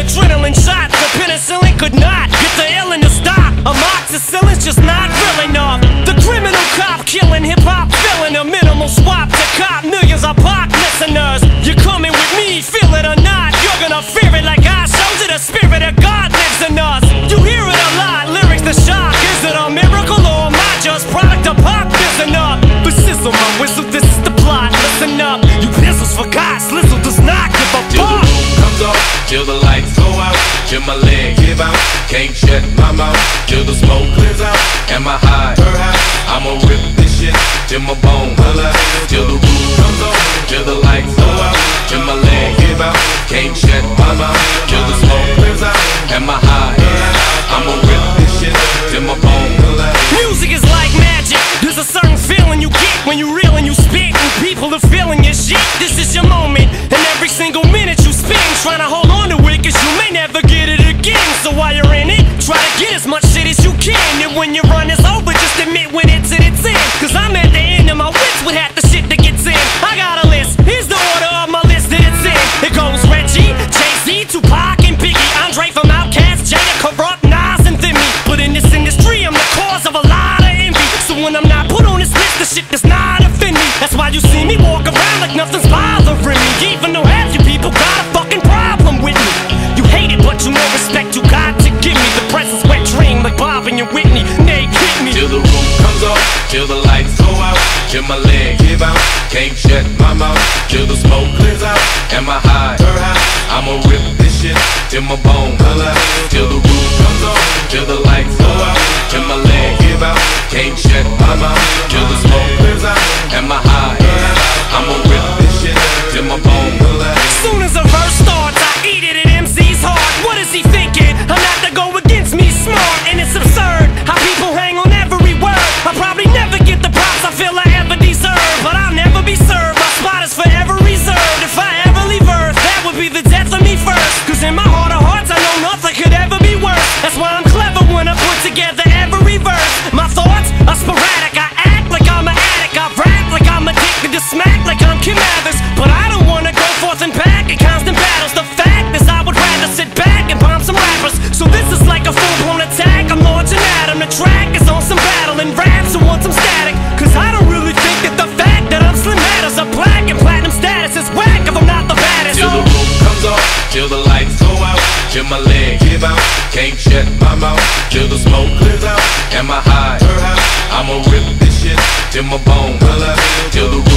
Adrenaline shots, the penicillin could not get the illin to stop. Amoxicillin's just not real enough. The criminal cop killing hip hop, filling a minimal swap to cop millions of pop listeners. You're coming with me, feel it or not. You're gonna fear it like I showed you. The spirit of God lives in us. You hear it a lot, lyrics the shock. Is it a miracle or am I just product of pop? Listen up, but sizzle my whistle. This is the plot. Listen up, you till the lights go out, till my leg give out. Can't shut my mouth, till the smoke clears out. When your run is over, just admit when it's at its end. Cause I'm at the end of my wits with half the shit that gets in. I got a list, here's the order of my list that it's in. It goes Reggie, Jay-Z, Tupac, and Biggie. Andre from Outkast, Jada, Corrupt, Nas, and Thimmy. But in this industry, I'm the cause of a lot of envy. So when I'm not put on this list, the shit does not offend me. That's why you see me walk around like nothing's bothering me. Even though half you people got a fucking problem with me. You hate it, but you know respect you my leg give out. Can't shut my mouth, till the smoke clears out. Am I high? I'ma rip this shit till my bone holla. Till the roof comes off, till the together my leg give out. Can't shut my mouth, till the smoke clears out. Am I high? I'ma rip this shit till my bone holla. Till the